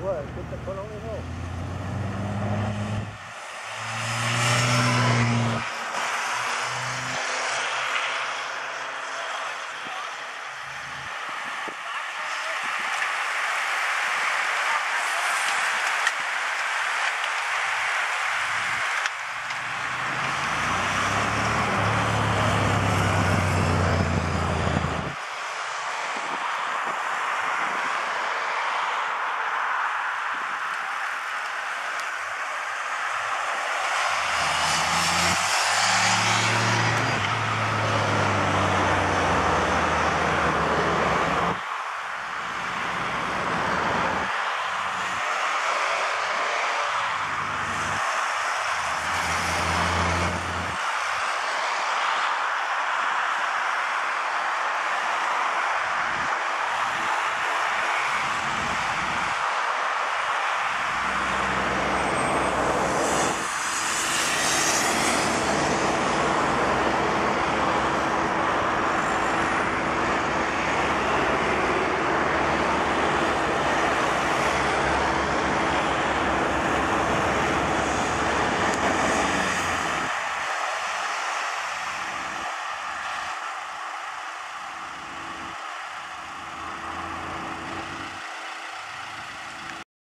what? Get the put on the hill.